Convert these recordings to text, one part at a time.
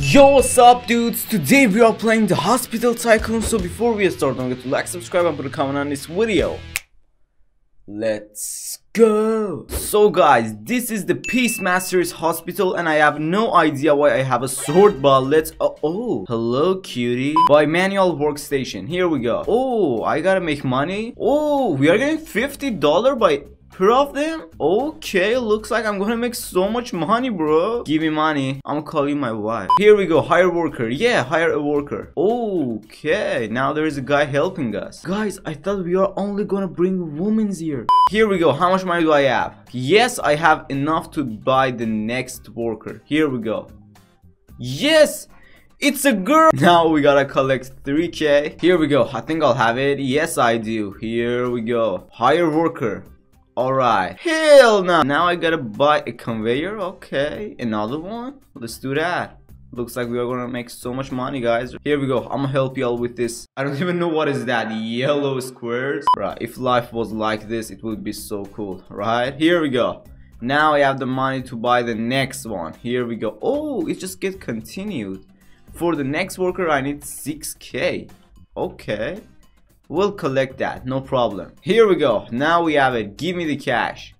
Yo, what's up dudes? Today we are playing the Hospital Tycoon, so before we start, don't forget to like, subscribe and put a comment on this video. Let's go! So guys, this is the Peacemaster's Hospital and I have no idea why I have a sword, but let's- oh, oh, hello cutie. By manual workstation, here we go. Oh, I gotta make money. Oh, we are getting $50 by of them? Okay, looks like I'm gonna make so much money, bro. Give me money. I'm calling my wife. Here we go, hire worker. Yeah, hire a worker. Okay, now there's a guy helping us. Guys, I thought we are only gonna bring women's here. Here we go. How much money do I have? Yes, I have enough to buy the next worker. Here we go. Yes! It's a girl! Now we gotta collect 3k. Here we go. I think I'll have it. Yes, I do. Here we go. Hire worker. Alright. Hell no. Now I gotta buy a conveyor. Okay. Another one. Let's do that. Looks like we are gonna make so much money, guys. Here we go. I'm gonna help y'all with this. I don't even know what is that. Yellow squares. Right. If life was like this, it would be so cool. Right. Here we go. Now I have the money to buy the next one. Here we go. Oh, it just get continued. For the next worker, I need 6k. Okay. We'll collect that, no problem. Here we go. Now we have it. Give me the cash.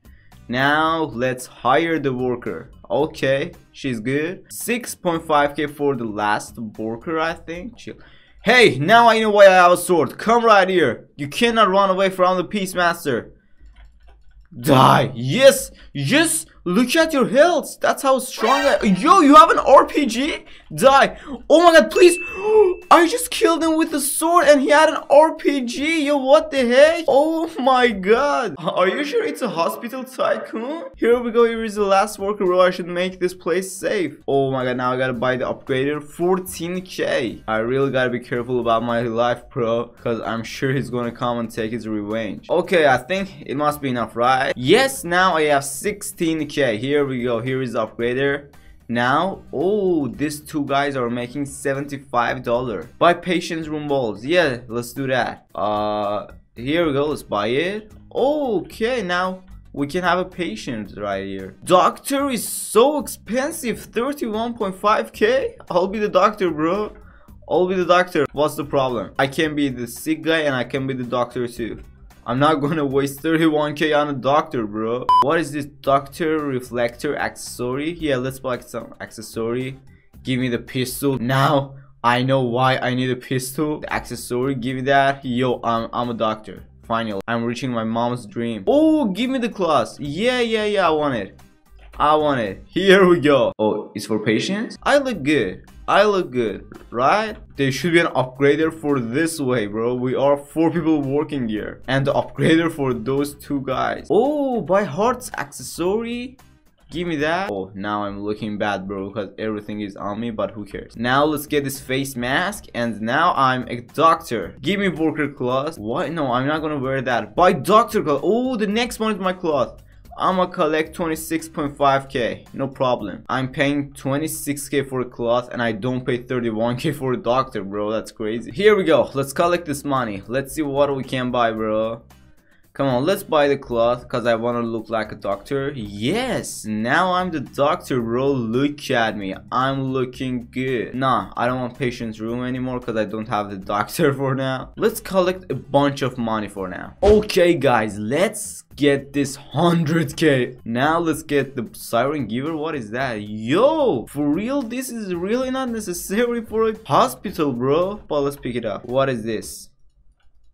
Now let's hire the worker. Okay, she's good. 6.5k for the last worker, I think. Chill. Hey, now I know why I have a sword. Come right here. You cannot run away from the Peacemaster. Die. Yes, yes. Look at your health. That's how strong I Yo, you have an RPG? Die. Oh my god, please. I just killed him with a sword and he had an RPG. Yo, what the heck? Oh my god. Are you sure it's a hospital tycoon? Here we go. Here is the last worker bro. I should make this place safe. Oh my god, now I gotta buy the upgrader. 14k. I really gotta be careful about my life, bro. Because I'm sure he's gonna come and take his revenge. Okay, I think it must be enough, right? Yes, now I have 16k. Here we go. Here is upgrader. Now, oh, these two guys are making $75. Buy patience room balls. Yeah, let's do that. Uh, here we go. Let's buy it. Okay, now we can have a patient right here. Doctor is so expensive. 31.5k. I'll be the doctor, bro. I'll be the doctor. What's the problem? I can be the sick guy and I can be the doctor too. I'm not gonna waste 31k on a doctor, bro. What is this doctor reflector accessory? Yeah, let's buy some accessory. Give me the pistol. Now, I know why I need a pistol. The accessory, give me that. Yo, I'm, I'm a doctor. Finally, I'm reaching my mom's dream. Oh, give me the class. Yeah, yeah, yeah, I want it. I want it. Here we go. Oh, it's for patients? I look good. I look good, right? There should be an upgrader for this way, bro. We are four people working here. And the upgrader for those two guys. Oh, by hearts accessory. Give me that. Oh, now I'm looking bad, bro, because everything is on me, but who cares? Now let's get this face mask, and now I'm a doctor. Give me worker cloth. What? No, I'm not gonna wear that. Buy doctor cloth. Oh, the next one is my cloth. I'ma collect 26.5k, no problem. I'm paying 26k for a cloth and I don't pay 31k for a doctor, bro. That's crazy. Here we go. Let's collect this money. Let's see what we can buy, bro. Come on, let's buy the cloth because I want to look like a doctor. Yes, now I'm the doctor, bro. Look at me. I'm looking good. Nah, I don't want patient's room anymore because I don't have the doctor for now. Let's collect a bunch of money for now. Okay, guys, let's get this 100k. Now let's get the siren giver. What is that? Yo, for real, this is really not necessary for a hospital, bro. But let's pick it up. What is this?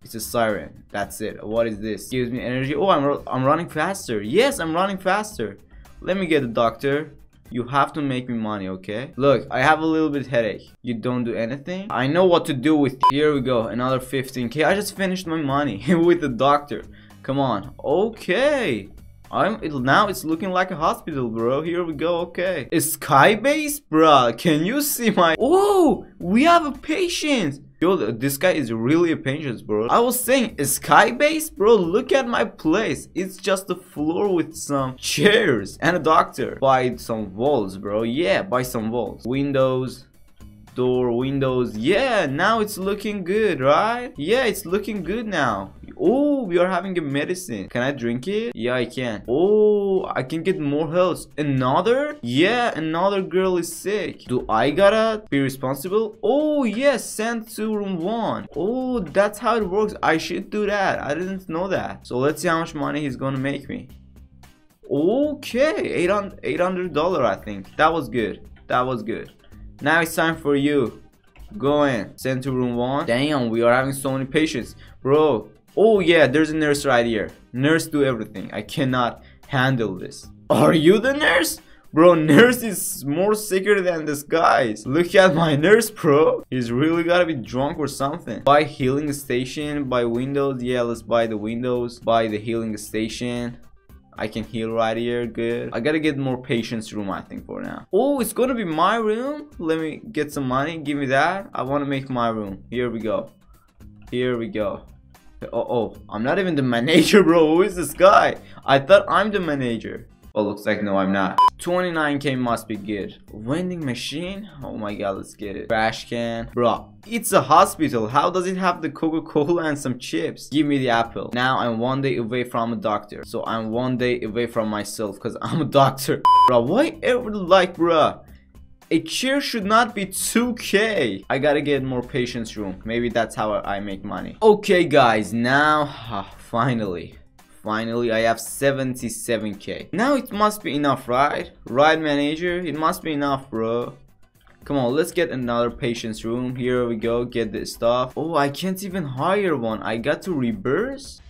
It's a siren. That's it. What is this? Gives me energy. Oh, I'm, I'm running faster. Yes, I'm running faster. Let me get the doctor. You have to make me money, okay? Look, I have a little bit headache. You don't do anything? I know what to do with Here we go. Another 15k. I just finished my money with the doctor. Come on. Okay. I'm it, now it's looking like a hospital, bro. Here we go. Okay. A sky base, bro. Can you see my? Oh, we have a patient. Yo, this guy is really a patient, bro. I was saying, a sky base, bro. Look at my place. It's just a floor with some chairs and a doctor. Buy some walls, bro. Yeah, buy some walls. Windows door windows yeah now it's looking good right yeah it's looking good now oh we are having a medicine can i drink it yeah i can oh I can get more health. Another? Yeah, another girl is sick. Do I gotta be responsible? Oh, yes, send to room one. Oh, that's how it works. I should do that. I didn't know that. So let's see how much money he's gonna make me. Okay, $800 I think. That was good. That was good. Now it's time for you. Go in. Send to room one. Damn, we are having so many patients. Bro. Oh yeah, there's a nurse right here. Nurse do everything. I cannot handle this. Are you the nurse? Bro, nurse is more sicker than this guys. Look at my nurse, bro. He's really gotta be drunk or something. Buy healing station, buy windows. Yeah, let's buy the windows. Buy the healing station. I can heal right here, good. I gotta get more patients room, I think, for now. Oh, it's gonna be my room? Let me get some money, give me that. I wanna make my room. Here we go. Here we go. Oh, oh, I'm not even the manager, bro. Who is this guy? I thought I'm the manager. Oh, looks like no, I'm not. 29k must be good. Vending machine? Oh my god, let's get it. Trash can. Bro, it's a hospital. How does it have the Coca-Cola and some chips? Give me the apple. Now I'm one day away from a doctor. So I'm one day away from myself because I'm a doctor. bro, why ever like, bro? A chair should not be 2k. I gotta get more patients room. Maybe that's how I make money. Okay, guys, now, finally. Finally, I have 77k. Now it must be enough, right? Right, manager? It must be enough, bro. Come on, let's get another patient's room. Here we go, get the stuff. Oh, I can't even hire one. I got to reverse?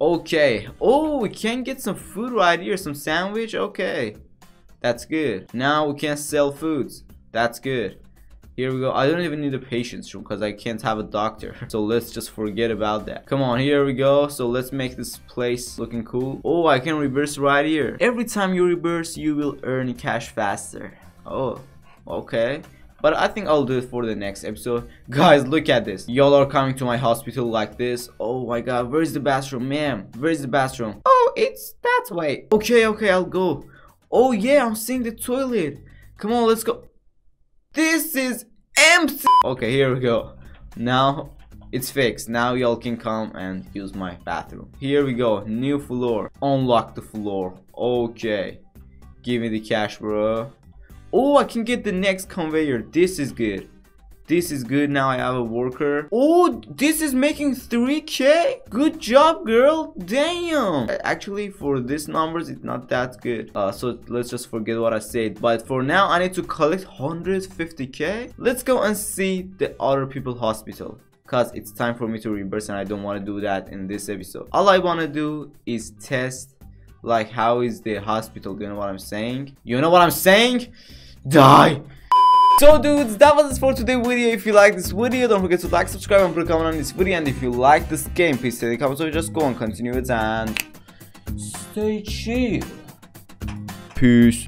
Okay. Oh, we can get some food right here. Some sandwich? Okay. That's good. Now we can sell foods. That's good. Here we go. I don't even need a patient's room because I can't have a doctor. So let's just forget about that. Come on, here we go. So let's make this place looking cool. Oh, I can reverse right here. Every time you reverse, you will earn cash faster. Oh, okay. But I think I'll do it for the next episode. Guys, look at this. Y'all are coming to my hospital like this. Oh my god, where's the bathroom? Ma'am, where's the bathroom? Oh, it's that way. Okay, okay, I'll go. Oh yeah, I'm seeing the toilet. Come on, let's go. This is empty. Okay, here we go. Now it's fixed. Now y'all can come and use my bathroom. Here we go. New floor. Unlock the floor. Okay. Give me the cash, bro. Oh, I can get the next conveyor. This is good. This is good. Now I have a worker. Oh, this is making 3k? Good job, girl. Damn. Actually, for these numbers, it's not that good. Uh, so let's just forget what I said. But for now, I need to collect 150k. Let's go and see the other people hospital because it's time for me to reverse and I don't want to do that in this episode. All I want to do is test like how is the hospital, you know what I'm saying? You know what I'm saying? Die! So dudes, that was it for today's video. If you like this video, don't forget to like, subscribe, and put a comment on this video. And if you like this game, please say the comments so just go and continue it and stay chill. Peace.